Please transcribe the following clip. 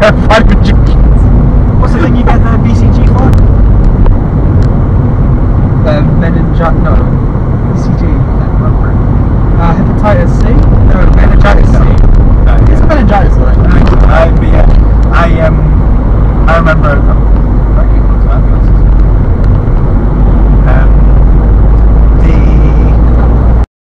have five injections. What's the thing you get the BCG for? The meningitis, no, BCG, remember. Uh, hepatitis C? No, meningitis no. C. No, yeah. It's meningitis, I. I, yeah, I, um, I remember